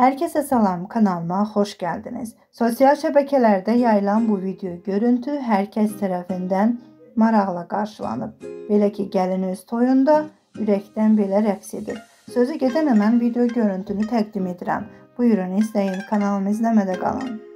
Herkese salam kanalıma hoş geldiniz. Sosyal şəbəkələrdə yayılan bu video görüntü herkes tərəfindən maraqla qarşılanıb. Belə ki, gəlin öz toyunda ürəkdən belə rəqs edir. Sözü gedən hemen video görüntünü təqdim edirəm. Buyurun izləyin, kanalımı izləmədə qalın.